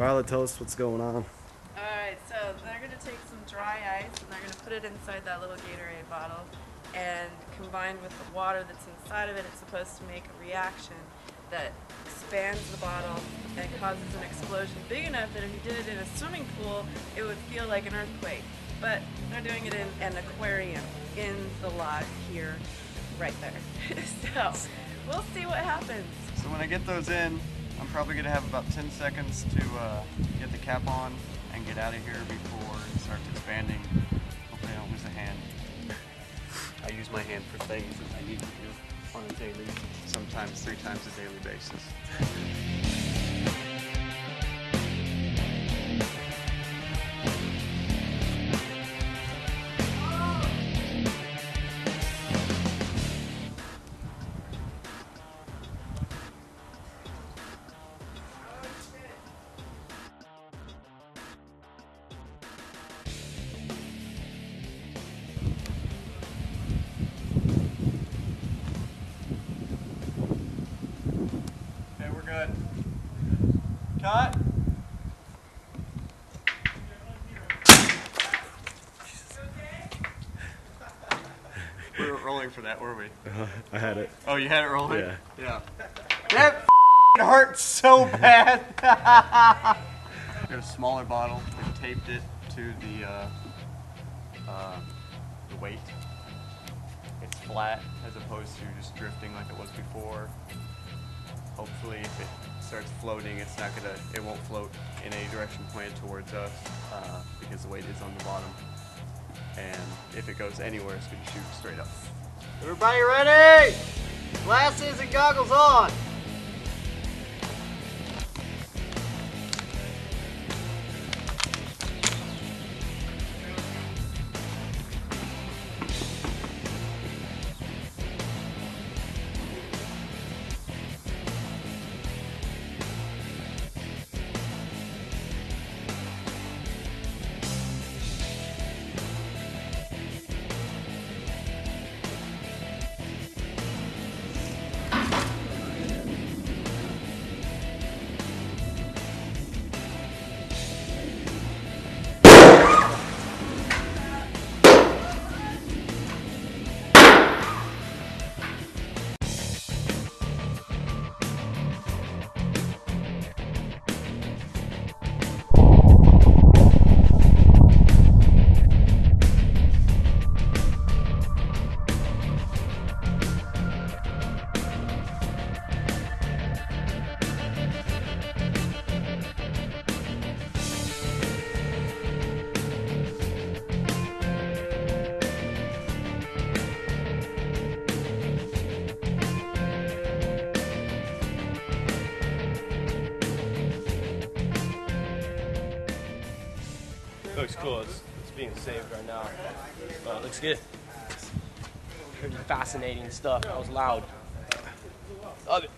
Violet, tell us what's going on. Alright, so they're going to take some dry ice and they're going to put it inside that little Gatorade bottle. And combined with the water that's inside of it, it's supposed to make a reaction that expands the bottle and causes an explosion big enough that if you did it in a swimming pool, it would feel like an earthquake. But they're doing it in an aquarium in the lot here, right there. so we'll see what happens. So when I get those in, I'm probably gonna have about 10 seconds to uh, get the cap on and get out of here before it starts expanding. Hopefully I don't lose a hand. I use my hand for things that I need to do on a daily, sometimes three times a daily basis. Good. Cut. We weren't rolling for that, were we? I had it. Oh, you had it rolling? Yeah. Yeah. That f***ing hurt so bad. Got a smaller bottle. and taped it to the uh, uh, the weight. It's flat as opposed to just drifting like it was before. Hopefully, if it starts floating, it's not gonna. It won't float in any direction pointed towards us uh, because the weight is on the bottom. And if it goes anywhere, it's gonna shoot straight up. Everybody ready? Glasses and goggles on. Looks cool. It's, it's being saved right now. Uh, looks good. Pretty fascinating stuff. That was loud. Love it.